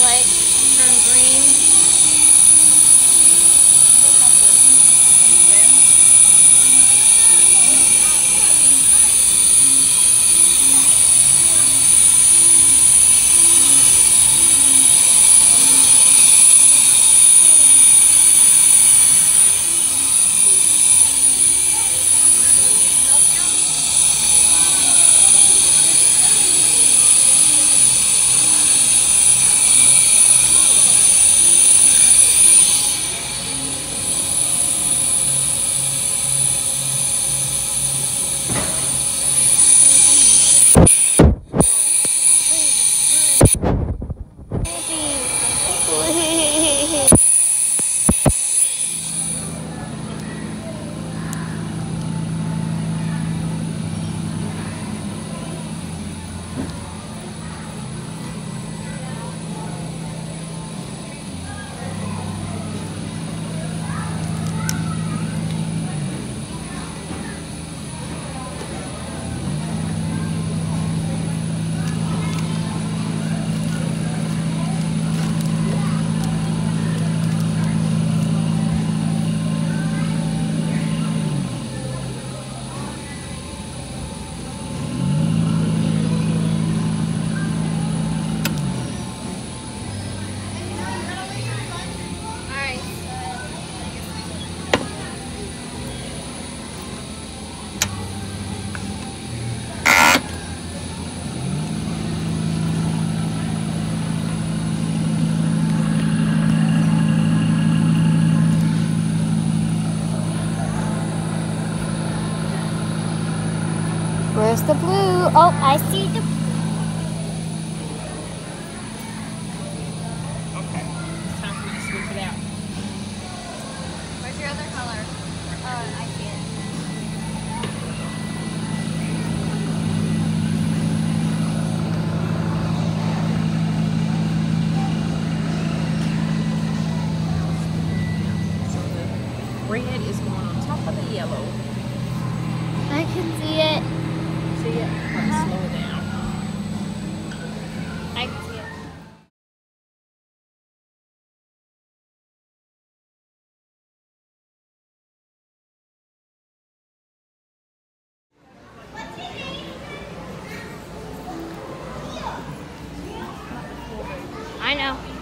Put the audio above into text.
Like turn green. Where's the blue? Oh, I see the. Okay. It's time for you to switch it out. Where's your other color? Oh, I see it. So the red is going on top of the yellow. I know.